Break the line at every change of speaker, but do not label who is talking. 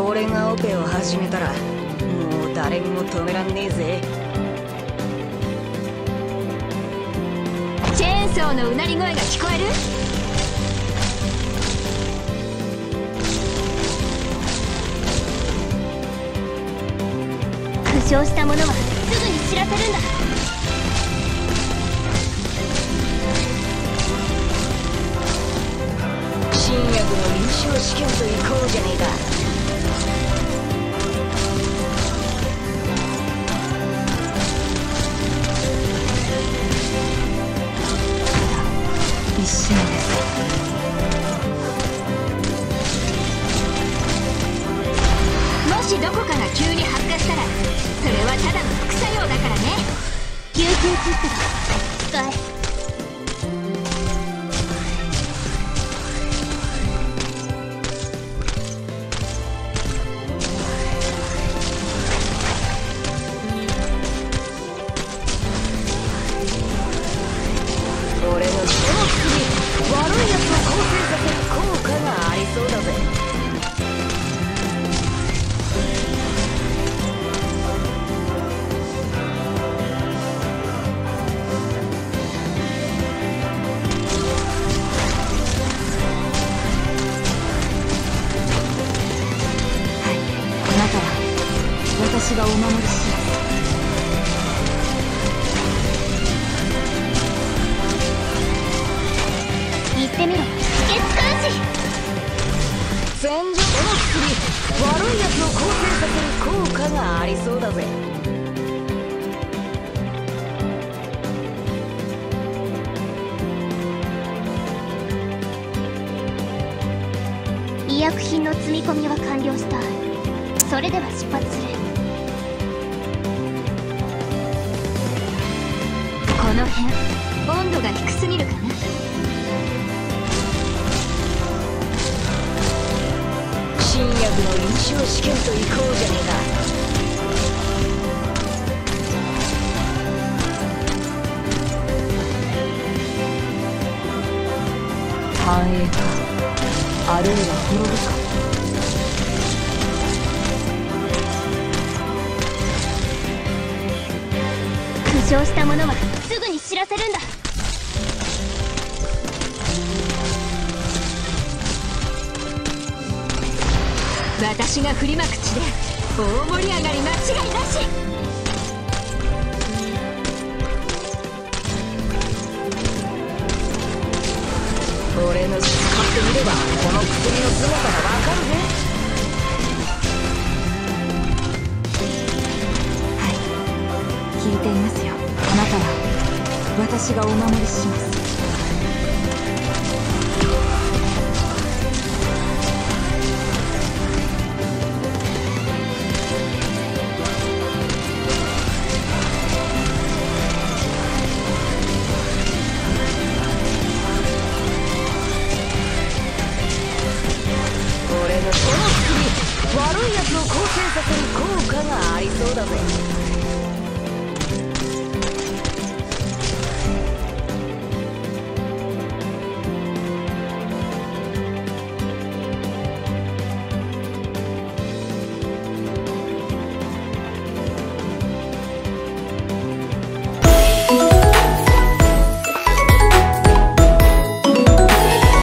俺がオペを始めたらもう誰にも止めらんねえぜ。
チェーンソーのうなり声が聞こえる？傷したものはすぐに知らせるんだ。
新薬の臨床試験といこうじゃねえか。
一瞬です。もしどこかが急に発火したらそれはただの副作用だからね。救急キットが使え私がお守りします言ってみろ月監視
戦場この薬悪いやつを構成させる効果がありそうだぜ
医薬品の積み込みは完了したそれでは出発するの辺温度が低すぎるかな？
新薬の臨床試験と行こうじゃねえか。繁栄か。あるいは滅ぶか。
傷した者はすぐに知らせるんだ。私が振りまく地で大盛り上がり間違いなし。
俺の使ってみればこの薬の姿がわかるぜ。
はい。聞いていますよ。私がお守りします。
俺のこの薬悪いやつを構成させる効果がありそうだぜ。